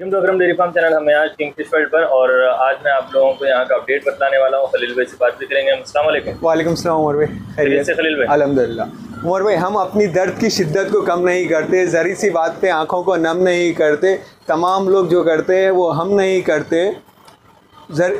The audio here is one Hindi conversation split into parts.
Gym program dairy farm channel हमें आज किंग फ़िश वर्ल्ड पर और आज मैं आप लोगों को यहाँ का अपडेट बताने वाला हूँ। खलील भाई से बात भी करेंगे अस्सलाम वालेकुम। वालेकुम सलाम उमर भाई। खैरियत। से खलील भाई। अल्हम्दुलिल्लाह। उमर भाई हम अपनी दर्द की शिद्दत को कम नहीं करते जरी सी बात पे आँखों को नम नहीं करते तमाम लोग जो करते हैं वो हम नहीं करते। जर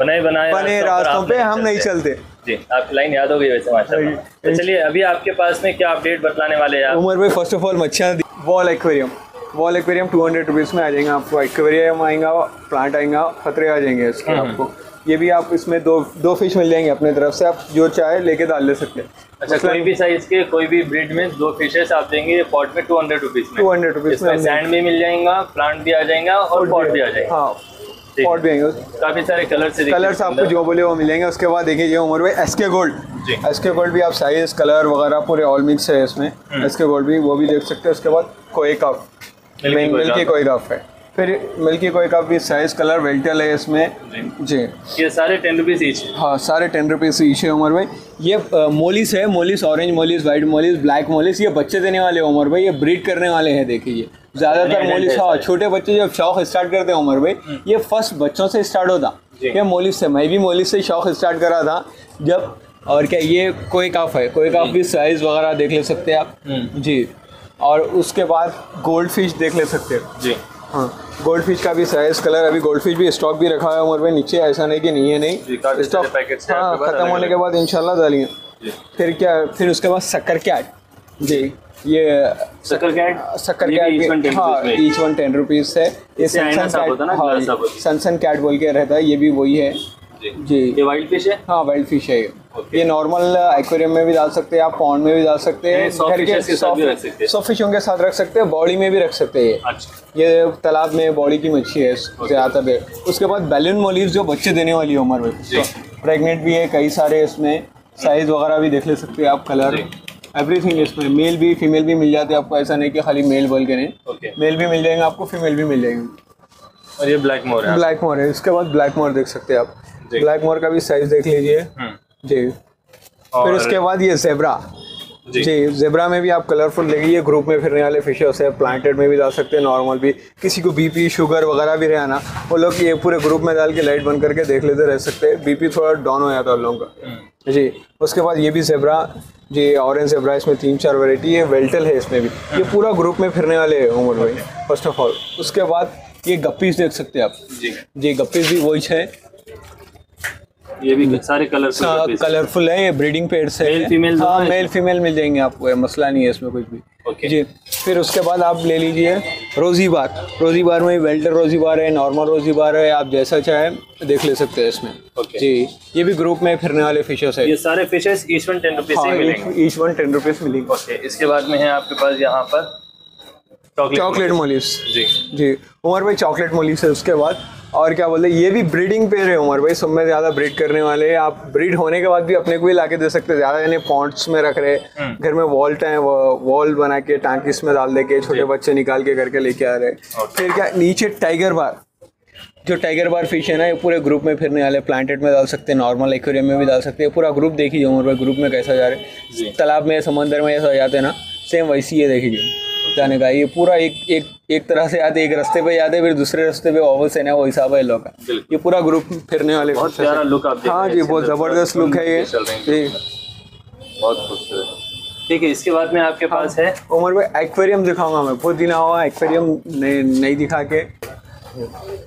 बनाए बनाए बने रास्तों रास्तों पे हम नहीं चलते। जी आपकी लाइन याद हो गई वैसे माशाल्लाह। तो चलिए अभी आपके पास में क्या अपडेट बतलाने वाले हैं उमर भाई फ़र्स्ट ऑफ़ ऑल मच्छियाँ wall aquarium wall aquarium two hundred rupees में आ जाएँगे आपको। एक्वेरियम आएगा प्लांट आएगा खतरे आ जाएँगे इसके हम्म। आपको। ये भी आप इसमें दो दो फ़िश मिल जाएँगे अपने तरफ़ से। आप जो चाहे लेके डाल ले सकते हैं। अच्छा कोई भी साइज़ के कोई भी ब्रीड में दो फिशेस आप देंगे पॉट में टू हंड्रेड रुपीज़ में। 200 रुपीज़ में सैंड भी मिल जाएगा प्लांट भी आ जाएगा और पॉट भी आ जाएगा। हाँ पॉट भी आएँगे। काफ़ी सारे कलर से कलर्स आपको जो बोले वो मिलेंगे। उसके बाद देखिए उमर भाई S K gold ji. S K gold भी आप साइज़ कलर वगैरह पूरे ऑल मिक्स है इसमें। हम्म। एस के गोल्ड भी वो भी देख सकते हैं। उसके बाद कोई कप मिल्की कोई कप। है। फिर मिल्की कोई कप भी साइज़ कलर वेल्टल है इसमें जी। ये सारे टेन रुपीज़ ईच हाँ। सारे टेन रुपीज़ ईच है उमर भाई। ये मोलिस है mollies orange mollies white mollies black mollies ये बच्चे देने वाले हैं उमर भाई। ये ब्रीड करने वाले हैं देखिए ज़्यादातर मोलिस हाँ छोटे बच्चे जब शौक स्टार्ट करते हैं उमर भाई ये फ़र्स्ट बच्चों से स्टार्ट होता। ये मोलिस से मैं भी मोलिस से शौक स्टार्ट करा था। जब और क्या ये कोई काफ है। कोई काफ भी साइज़ वगैरह देख ले सकते हैं आप। हम्म। जी। और उसके बाद गोल्ड फ़िश देख ले सकते हैं। जी। हाँ गोल्ड फ़िश का भी साइज़ कलर अभी गोल्ड फ़िश भी स्टॉक भी रखा है उमर भाई नीचे ऐसा नहीं कि नहीं है नहीं। packets हैं खत्म होने के बाद इंशाल्लाह डालेंगे। जी। फिर क्या फिर उसके बाद शक्कर कैट जी ये शक्कर कैट शक्कर कैट हाँ ईच वन टेन रुपीज़ है ये सनसन कैट हाँ सनसन कैट बोल के रहता है ये भी वही है। जी। ये वाइल्ड फ़िश है? हाँ वाइल्ड फ़िश है ये. ये नॉर्मल एक्वेरियम में भी डाल सकते हैं आप पॉन्ड में भी डाल सकते हैं soft के साथ रख सकते हैं। फिशों के साथ रख सकते हैं बॉडी में भी रख सकते हैं। ये अच्छा। ये तालाब में बॉडी की मच्छी है ज़्यादातर उसके बाद बैलून मोलिव जो बच्चे देने वाली है उम्र में। प्रेग्नेंट भी है कई सारे इसमें साइज़ वगैरह भी देख ले सकते हैं आप कलर। एवरीथिंग इसमें। मेल भी फीमेल भी मिल जाते हैं आपको ऐसा नहीं कि खाली मेल बोल के नहीं। मेल भी मिल जाएँगे आपको फीमेल भी मिल जाएँगे। और ये ब्लैक मोर है। ब्लैक मोर है इसके बाद ब्लैक मोर देख सकते हैं आप। ब्लैक मोर का भी साइज़ देख लीजिए। हम्म। जी। फिर उसके बाद ये जेबरा जी। जी जेबरा में भी आप कलरफुल लेंगे ये ग्रुप में फिरने वाले फिशेस है प्लांटेड में भी जा सकते हैं नॉर्मल भी। किसी को बीपी शुगर वगैरह भी रहे ना वो लोग ये पूरे ग्रुप में डाल के लाइट बंद करके देख लेते रह सकते हैं। बीपी थोड़ा डाउन हो जाता है उन लोगों का। हम्म। जी उसके बाद ये भी जेबरा जी ऑरेंज जेबरा इसमें तीन चार वैरायटी है वेल्टल है इसमें भी। ये पूरा ग्रुप में फिरने वाले हैं उमर भाई फ़र्स्ट ऑफ़ ऑल उसके बाद ये गप्पीज देख सकते हैं आप। जी। जी गप्पीज भी वही है ये भी सारे कलर कलरफुल है ये ब्रीडिंग पेड्स है। Male, female दोनों हाँ मेल फीमेल मिल जाएँगे आपको ये मसला नहीं है इसमें कुछ भी। ओके जी फिर उसके बाद आप ले लीजिए रोजी बार रोजी बार में वेल्टर रोजी बार है नॉर्मल रोजी बार है आप जैसा चाहे देख ले सकते हैं इसमें। Okay. जी ये भी ग्रुप में फिरने वाले फिशेस है। ये सारे fishes each one ten rupees से मिलेंगे। ईच वन टेन रुपीज़ मिलेंगे। ओके इसके बाद में है आपके पास यहाँ पर चॉकलेट मोलिस जी। जी उमर भाई चॉकलेट मोलिस है उसके बाद। और क्या बोलते हैं ये भी ब्रीडिंग पेड़ है उमर भाई सब में ज़्यादा ब्रीड करने वाले हैं। आप ब्रीड होने के बाद भी अपने को भी लाके दे सकते हैं। ज़्यादा यानी पॉन्ट्स में रख रहे हैं घर में वॉल्ट है वॉल बना के टांकिस में डाल दे के छोटे बच्चे निकाल के करके लेके आ रहे। हैं फिर क्या नीचे टाइगर बार जो टाइगर बार फ़िश है ना ये पूरे ग्रुप में फिरने वाले प्लांटेड में डाल सकते हैं नॉर्मल एक्वेरियम में भी डाल सकते हैं। पूरा ग्रुप देखिए उमर भाई ग्रुप में कैसा जा रहे। हैं। तालाब में समंदर में ऐसा जाते हैं ना सेम वैसी है देखिए। जाने का ये पूरा एक एक एक तरह से आते एक रास्ते पे जाते फिर दूसरे रास्ते पे वापस है ना वो हिसाब है लोग का। ये पूरा ग्रुप फिरने वाले बहुत प्यारा लुक आप हाँ जी बहुत ज़बरदस्त लुक है ये। हैं। जी। बहुत खूबसूरत। ठीक है इसके बाद में आपके पास है? उमर भाई एक्वेरियम दिखाऊँगा मैं। बहुत दिन हुआ एक्वेरियम नहीं नहीं दिखा के।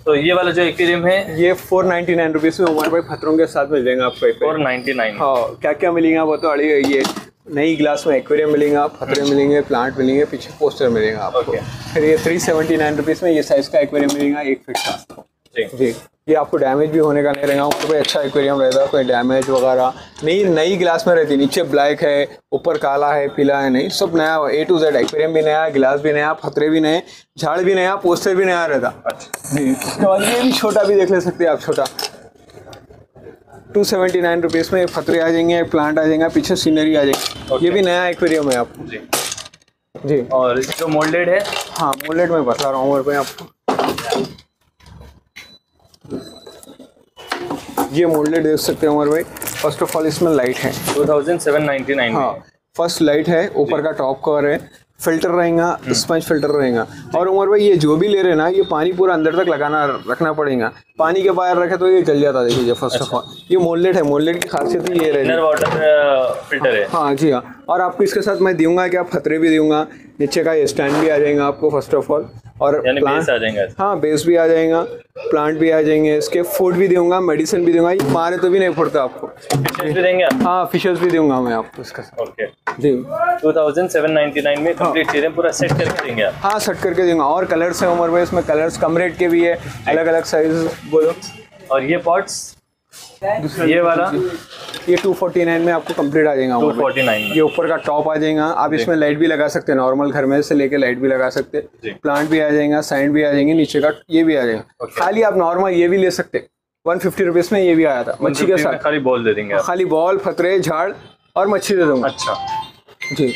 तो ये वाला जो एक्वेरियम है? ये फोर नाइन्टी नाइन रुपीज़ में उमर भाई खतरों के साथ मिल जाएँगे आपको फोर। नाइन्टी नाइन हाँ क्या क्या मिलेगा वो तो अड़ी ये नई ग्लास में एक्वेरियम मिलेगा फतरे मिलेंगे प्लांट मिलेंगे पीछे पोस्टर मिलेगा आपको। Okay. फिर ये थ्री सेवेंटी नाइन रुपीज़ में ये साइज़ का एक्वेरियम मिलेगा एक फिट का। जी। ये आपको डैमेज भी होने का नहीं रहेगा ऊपर कोई अच्छा एक्वेरियम रहता कोई डैमेज वगैरह नई नई ग्लास में रहती नीचे ब्लैक है ऊपर काला है पीला है नहीं सब नया ए टू जेड एक्वेरियम भी नया गिलास भी नया फतरे भी नए झाड़ भी नया पोस्टर भी नया रहता। अच्छा। जी। उसके बाद ये भी छोटा भी देख ले सकते हैं आप छोटा। टू सेवेंटी नाइन रुपीज़ में फतरे आ जाएँगे प्लांट आ जाएगा पीछे सीनरी आ जाएगी। Okay. ये भी नया एक्वेरियम है आपको। जी। जी। और जो मोल्डेड है? हाँ मोलेट में बता रहा हूँ मैं आपको ये मोल्डेड देख सकते हैं उमर भाई। फ़र्स्ट ऑफ़ ऑल इसमें लाइट है। Two thousand seven ninety nine हाँ फ़र्स्ट लाइट है ऊपर का टॉप कवर है। फ़िल्टर रहेगा स्पंज फ़िल्टर रहेगा। और उमर भाई ये जो भी ले रहे हैं ना ये पानी पूरा अंदर तक लगाना रखना पड़ेगा। पानी के बाहर रखे तो ये जल जाता देखिए फ़र्स्ट ऑफ़ ऑल ये मोलेट है मोलेट की खासियत ही ये रहे वाटर फ़िल्टर है। हाँ जी हाँ। और आपको इसके साथ मैं दूँगा कि आप खतरे भी दूँगा नीचे का ये स्टैंड भी आ जाएगा आपको फ़र्स्ट ऑफ़ ऑल और प्लांट आ जाएँगे हाँ बेस भी आ जाएगा प्लांट भी आ जाएँगे इसके फ़ूड भी दूँगा मेडिसिन भी दूँगा ये मारे तो भी नहीं फुटता आपको। फिशेस भी देंगे आप? हाँ फिशेस भी दूँगा मैं आपको इसके। ओके जी। 2799 में कंप्लीट चीज़ें पूरा सेट करके देंगे आप। हाँ सेट करके दूँगा। और कलर्स है उमर भाई इसमें कलर्स कम रेट के भी है। अलग अलग साइज़ बोलो। और ये पॉट्स ये वाला? ये 249 में आपको कंप्लीट आ जाएगा उमर भाई 249 में। ये ऊपर का टॉप आ जाएगा। आप इसमें लाइट भी लगा सकते हैं नॉर्मल घर में से लेके लाइट भी लगा सकते हैं। प्लांट भी आ जाएगा साइड भी आ जाएँगे नीचे का ये भी आ जाएगा। खाली आप नॉर्मल ये भी ले सकते वन फिफ्टी रुपीज़ में ये भी आया था मच्छी के साथ। खाली बॉल दे देंगे खाली बॉल फतरे झाड़ और मच्छी दे दूँगा। अच्छा। जी।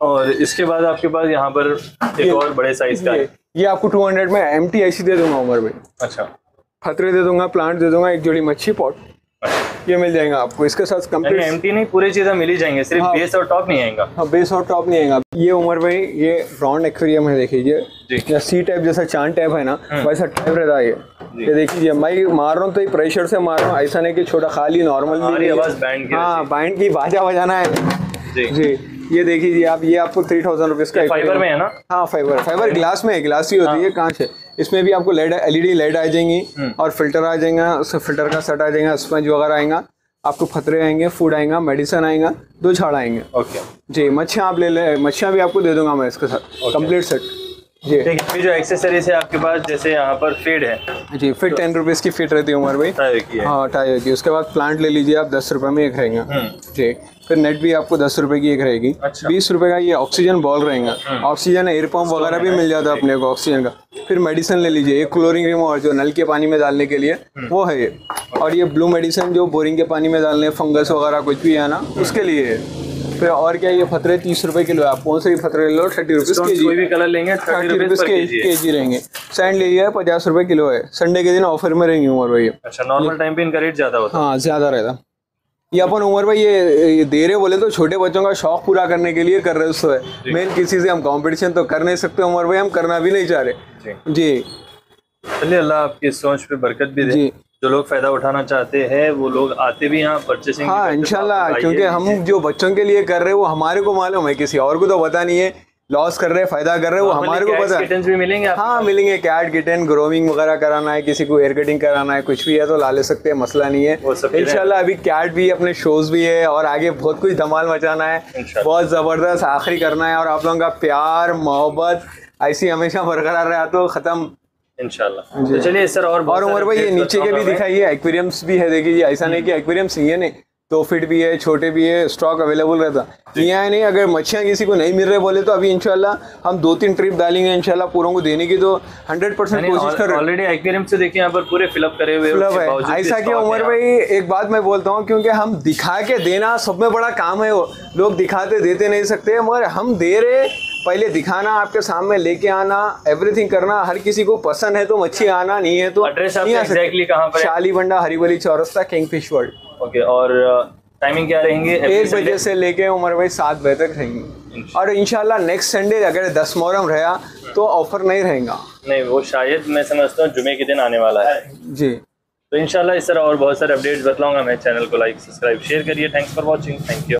और इसके बाद आपके पास यहाँ पर एक और बड़े साइज़ का ये, है। ये आपको 200 में एम टी दे दूँगा उमर भाई अच्छा। फतरे दे दूँगा प्लांट दे दूँगा एक जोड़ी मच्छी पॉट ये मिल जाएगा आपको। इसके साथ कंप्लीट एमटी नहीं पूरी चीज़ें मिल ही जाएँगे सिर्फ़ हाँ। बेस और टॉप नहीं आएगा। हाँ बेस और टॉप नहीं आएगा। ये उमर भाई ये राउंड एक्वेरियम है देखिए या सी टाइप जैसा चाँद टाइप है ना वैसा टाइप रहता है ये। ये देखिए मैं मार रहा हूँ तो ये प्रेशर से मार रहा हूँ ऐसा नहीं कि छोटा खाली नॉर्मल हाँ। बैंड की बाजा बजाना है। जी। जी ये देखिए आप ये आपको थ्री थाउज़ेंड रुपीज़ का फाइबर में है ना? हाँ फाइबर फाइबर ग्लास में है ग्लास ही होती है कांच है। इसमें भी आपको लेड एलईडी लाइट आ जाएँगी और फ़िल्टर आ जाएगा उससे फ़िल्टर का सेट आ जाएगा स्पंज वगैरह आएगा आपको फतरे आएँगे फ़ूड आएगा मेडिसिन आएगा दो झाड़ आएँगे। ओके जी मच्छियाँ आप ले ले मच्छियाँ भी आपको दे दूँगा मैं इसके साथ कंप्लीट सेट जी। ठीक है जो एक्सेसरीज है आपके पास जैसे यहाँ पर फ़ीड है। जी फिर टेन रुपीज़ की फिट रहती है उमर भाई। है। टाई होती है उसके बाद प्लांट ले लीजिए आप दस रुपए में एक रहेंगे। जी। फिर नेट भी आपको दस रुपए की एक रहेगी। अच्छा। बीस रुपए का ये ऑक्सीजन बॉल रहेगा। ऑक्सीजन एयर पंप वगैरह भी मिल जाता है अपने को ऑक्सीजन का। फिर मेडिसिन ले लीजिए। एक क्लोरिंग रिमूवर जो नल के पानी में डालने के लिए वो है ये। और ये ब्लू मेडिसिन जो बोरिंग के पानी में डालने फंगस वगैरह कुछ भी है ना उसके लिए है। फिर और क्या ये फतरे तीस रुपए किलो है। आप कौन से भी फतरे ले लो थर्टी रुपीज़ के कोई जी भी कलर लेंगे थर्टी रुपीज़ के के जी रहेंगे। सैंड लीजिए पचास रुपए किलो है। संडे के दिन ऑफ़र में रहेंगे उमर भाई। अच्छा नॉर्मल टाइम पे इनका रेट ज़्यादा होता है। हाँ ज़्यादा रहता। ये अपन उम्र भाई ये, ये दे रहे बोले तो छोटे बच्चों का शौक पूरा करने के लिए कर रहे उसको है मेन किसी से हम कंपटीशन तो कर नहीं सकते उमर भाई हम करना भी नहीं चाह रहे। जी। चलिए अल्लाह आपकी सोच पे बरकत भी दे। जी। जो लोग फ़ायदा उठाना चाहते हैं वो लोग आते भी यहाँ परचेसिंग हाँ इनशाला क्योंकि हम जो बच्चों के लिए कर रहे हैं वो हमारे को मालूम है किसी और को तो पता नहीं है। लॉस कर रहे हैं फ़ायदा कर रहे हैं वो हमारे को पता है। भी मिलेंगे हाँ मिलेंगे कैट किटन ग्रोमिंग वगैरह कराना है किसी को हेयर कटिंग कराना है कुछ भी है तो ला ले सकते हैं मसला नहीं है। इंशाल्लाह अभी कैट भी अपने शोज़ भी है और आगे बहुत कुछ धमाल मचाना है। बहुत ज़बरदस्त आखिरी करना है और आप लोगों का प्यार मोहब्बत ऐसी हमेशा बरकरार रहा तो खत्म। इंशाल्लाह। तो चलिए सर और उमर भाई ये नीचे के भी। दिखाइए एक्वेरियम्स भी है देखिए ऐसा नहीं कि एक्वेरियम्स ही है नहीं। दो फिट भी है छोटे भी है स्टॉक अवेलेबल रहता। यहाँ नहीं अगर मच्छियाँ किसी को नहीं मिल रहे बोले तो अभी इंशाल्लाह हम दो तीन ट्रिप डालेंगे इंशाल्लाह पूरों को देने की तो हंड्रेड परसेंट कोशिश कर। रहे ऑलरेडी एक्वेरियम से देखिए यहाँ पर पूरे फिलअप करे हुए है ऐसा कि stock उमर भाई एक बात मैं बोलता हूँ क्योंकि हम दिखा के देना सब में बड़ा काम है वो। लोग दिखाते देते नहीं सकते मगर हम दे रहे पहले दिखाना आपके सामने लेके आना एवरीथिंग करना हर किसी को पसंद है तो मच्छी आना नहीं है तो सकते। exactly कहाँ पर शाली बंडा हरीबली चौरस्ता किंगफिश वर्ल्ड ओके और टाइमिंग क्या रहेंगे? एक बजे से लेके उमर भाई सात बजे तक रहेंगे। और इनशाला नेक्स्ट संडे अगर दस मोहरम रहा तो ऑफ़र नहीं रहेगा। नहीं वो शायद मैं समझता हूँ जुमे के दिन आने वाला है। जी। तो इनशाला इस तरह और बहुत सारे अपडेट्स बताऊँगा मैं चैनल को लाइक सब्सक्राइब शेयर करिए। Thanks for watching thank you